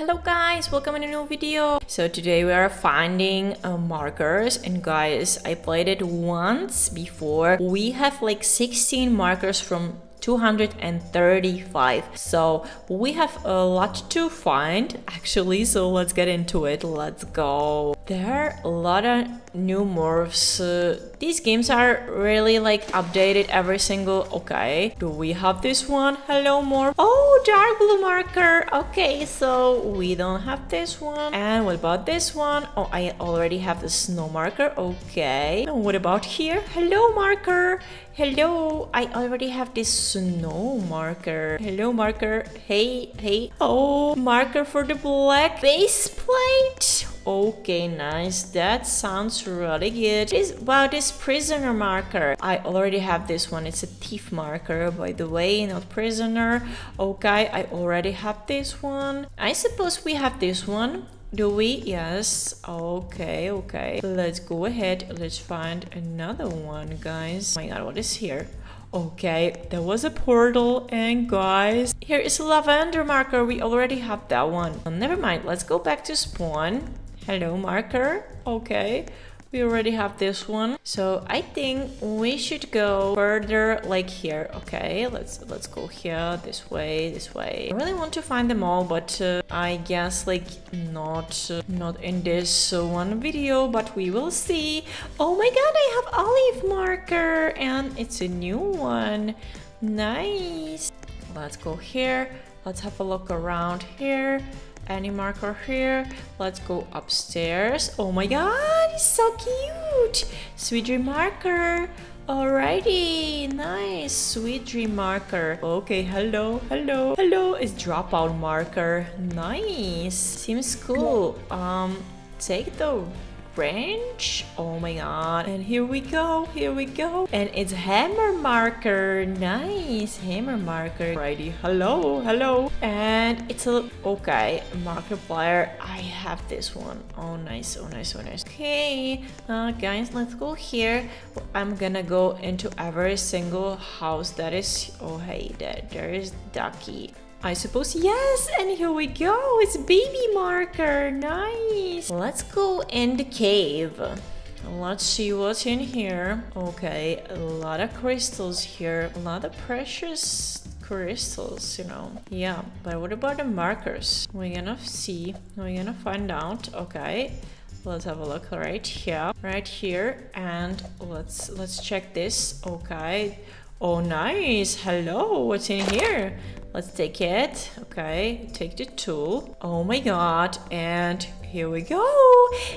Hello guys, welcome in a new video. So today we are finding uh, markers. And guys, I played it once before. We have like 16 markers from 235 so we have a lot to find actually. So let's get into it. Let's go there are a lot of new morphs. Uh, these games are really like updated every single okay do we have this one? Hello morph. Oh dark blue marker. Okay so we don't have this one. And what about this one? Oh i already have the snow marker. Okay. And what about here? Hello marker hello i already have this snow marker hello marker hey hey oh marker for the black base plate Okay, nice. That sounds really good. Is wow, this prisoner marker. I already have this one. It's a thief marker, by the way, not prisoner. Okay, I already have this one. I suppose we have this one. Do we? Yes. Okay, okay. Let's go ahead. Let's find another one, guys. Oh my god, what is here? Okay, there was a portal and guys, here is a lavender marker. We already have that one. Oh, never mind, let's go back to spawn. Hello marker. Okay. We already have this one. So I think we should go further like here. Okay, let's let's go here, this way, this way. I really want to find them all, but uh, I guess like not uh, not in this uh, one video, but we will see. Oh my god, I have olive marker and it's a new one. Nice. Let's go here. Let's have a look around here any marker here. Let's go upstairs. Oh my god, so cute. Sweet dream marker. Alrighty, nice. Sweet dream marker. Okay, hello, hello, hello. It's dropout marker. Nice. Seems cool. Um, take the French. Oh my god. And here we go, here we go. And it's hammer marker. Nice, hammer marker. Righty, hello, hello. And it's a, okay, Markiplier. I have this one. Oh nice, oh nice, oh nice. Okay, uh, guys, let's go here. I'm gonna go into every single house that is, oh hey, there, there is Ducky. I suppose yes, and here we go. It's baby marker. Nice. Let's go in the cave. Let's see what's in here. Okay, a lot of crystals here. A lot of precious crystals, you know. Yeah, but what about the markers? We're gonna see. We're gonna find out. Okay. Let's have a look right here. Right here. And let's let's check this. Okay. Oh, nice. Hello. What's in here? Let's take it. Okay, take the tool. Oh my god, and here we go.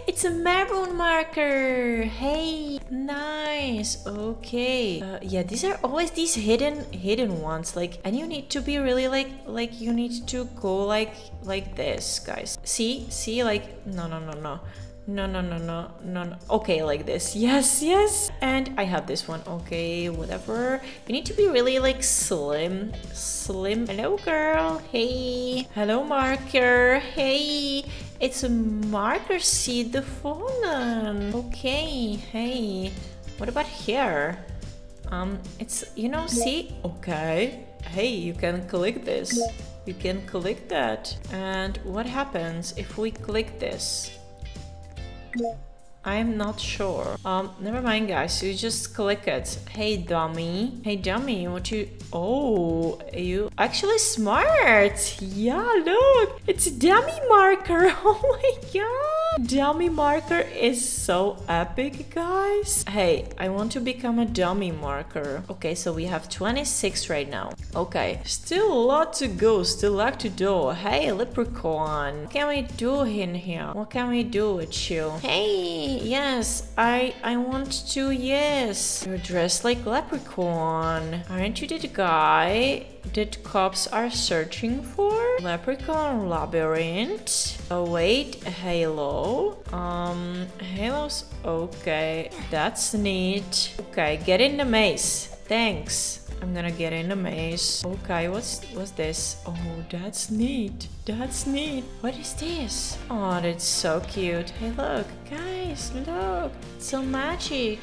It's a maroon marker. Hey, nice. Okay. Uh, yeah, these are always these hidden hidden ones. Like, and you need to be really like like you need to go like like this, guys. See, see, like no, no, no, no. No, no, no, no, no, no. Okay, like this. Yes, yes. And I have this one. Okay, whatever. You need to be really like slim. Slim. Hello, girl. Hey. Hello, marker. Hey. It's a marker seed, the fallen. Okay, hey. What about here? Um, it's, you know, see? Okay. Hey, you can click this. You can click that. And what happens if we click this? I'm not sure. Um, never mind guys, you just click it. Hey dummy. Hey dummy, what you... Oh, you actually smart. Yeah, look, it's dummy marker. Oh my god. Dummy marker is so epic, guys. Hey, I want to become a dummy marker. Okay, so we have 26 right now. Okay, still a lot to go, still a lot to do. Hey, leprechaun, what can we do in here? What can we do with you? Hey, yes, I I want to, yes. You're dressed like leprechaun. Aren't you the guy that cops are searching for? Leprechaun labyrinth. Oh wait, Halo. Um, Halo's okay. That's neat. Okay, get in the maze. Thanks. I'm gonna get in the maze. Okay, what's what's this? Oh, that's neat. That's neat. What is this? Oh, that's so cute. Hey, look, guys, look. It's so magic.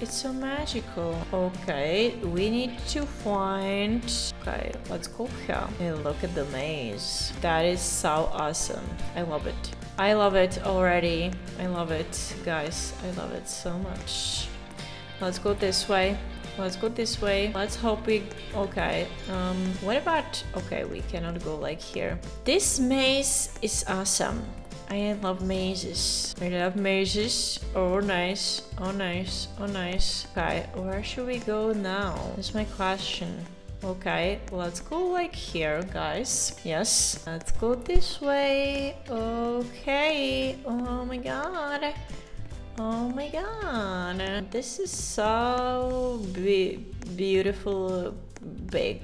It's so magical. Okay, we need to find... Okay, let's go here. Hey, look at the maze. That is so awesome. I love it. I love it already. I love it, guys. I love it so much. Let's go this way. Let's go this way. Let's hope we... Okay. Um, what about... Okay, we cannot go like here. This maze is awesome. I love mazes. I love mazes. Oh, nice. Oh, nice. Oh, nice. Okay, where should we go now? That's my question. Okay, let's go like here, guys. Yes, let's go this way. Okay. Oh my god. Oh my god. This is so be beautiful, big.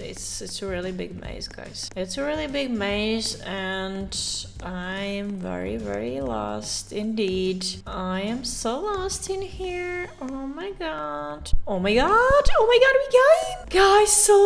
It's, it's a really big maze, guys. It's a really big maze and I'm very, very lost indeed. I am so lost in here. Oh my god. Oh my god. Oh my god, we got him. Guys, so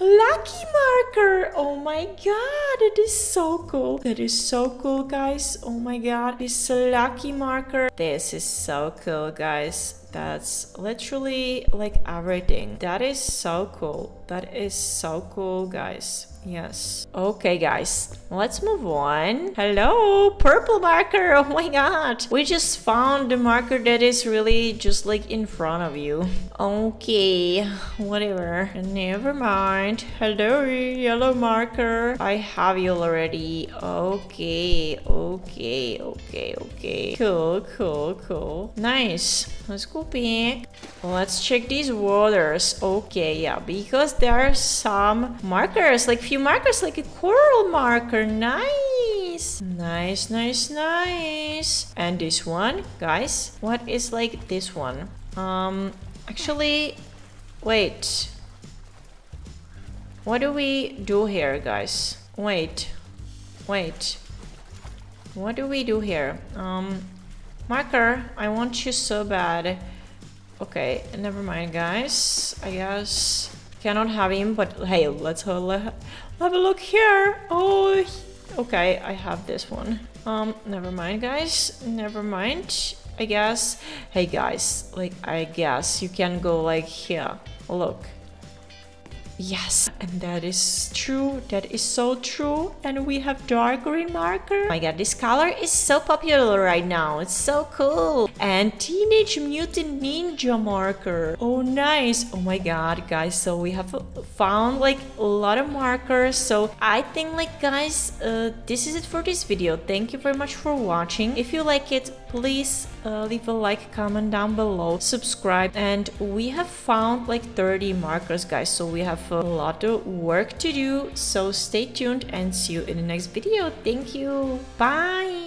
lucky marker. Oh my god, it is so cool. That is so cool, guys. Oh my god, this lucky marker. This is so cool, guys. That's literally like everything. That is so cool. That is so cool, guys. Yes. Okay, guys, let's move on. Hello, purple marker. Oh my god. We just found the marker that is really just like in front of you. Okay, whatever. Never mind. Hello, yellow marker. I have you already. Okay, okay, okay, okay. Cool, cool, cool. Nice. Let's go back. Let's check these waters. Okay, yeah, because there are some markers, like few markers, like a coral marker. Nice. Nice, nice, nice. And this one, guys, what is like this one? Um, actually, wait. What do we do here, guys? Wait, wait. What do we do here? Um, marker, I want you so bad. Okay, never mind, guys. I guess cannot have him, but hey, let's have a look here. Oh, okay, I have this one. Um, never mind, guys. Never mind. I guess. Hey, guys, like, I guess you can go like here. Look. Yes, and that is true. That is so true. And we have dark green marker. Oh my god, this color is so popular right now. It's so cool. And Teenage Mutant Ninja marker. Oh, nice. Oh my god, guys. So we have found like a lot of markers. So I think like guys, uh, this is it for this video. Thank you very much for watching. If you like it, please uh, leave a like, comment down below, subscribe. And we have found like 30 markers, guys. So we have a lot of work to do. So stay tuned and see you in the next video. Thank you. Bye.